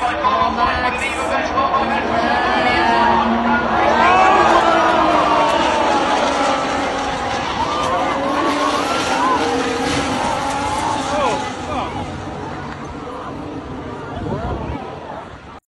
Oh,